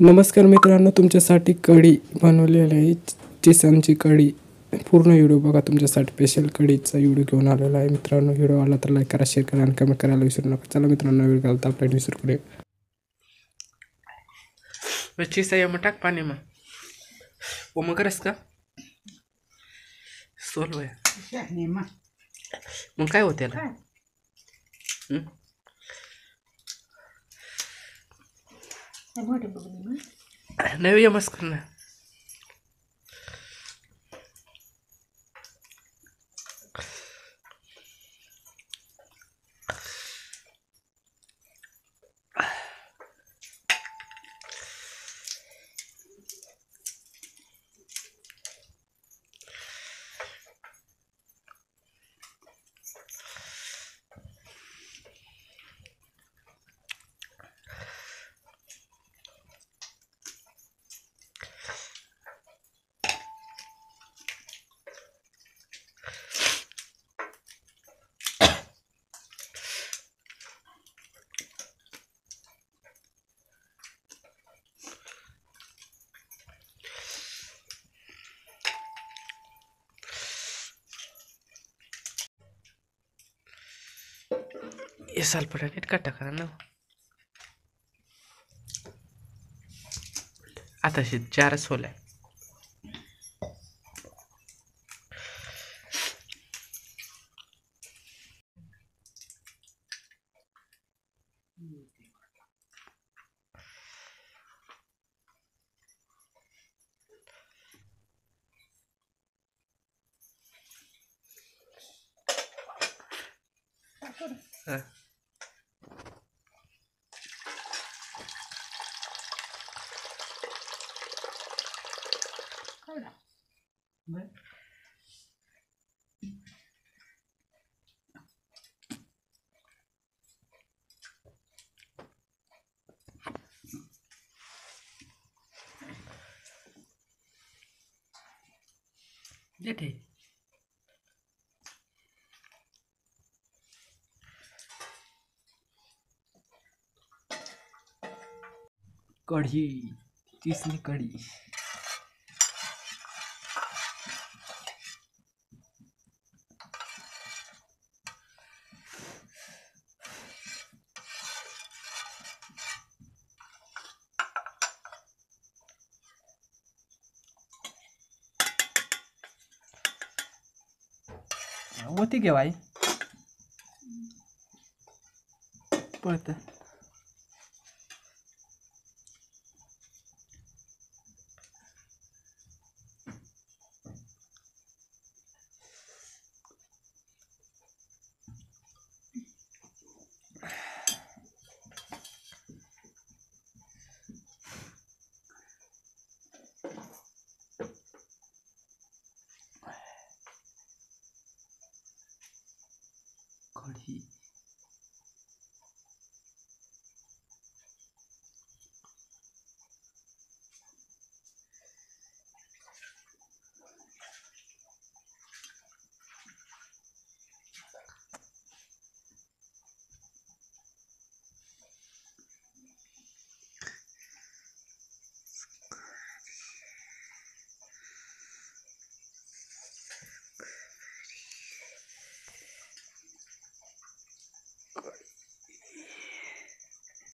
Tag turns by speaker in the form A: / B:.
A: नमस्कार मित्रांनो तुमच्यासाठी कढी बनवलेली आहे चिसनची कढी पूर्ण व्हिडिओ बघा तुमच्यासाठी स्पेशल कढीचा व्हिडिओ घेऊन आलेला आहे मित्रांनो व्हिडिओ आला तर लाईक करा शेअर करा आणि कमेंट करायला विसरू नका चला मित्रांनो व्हिडिओ घालता आपल्या विसरू करूया चिसा ये मग टाक पाणी मग ओ मग करस का सोल वय मग काय होते Nerede buldun bunu? Nereye maskını? कर ना ये सालपटा नीट काटा करा ना आता शे चारच सोलाय हा. Jadi. कढी तिसरी कढी होती घे बाई? पळत. 话题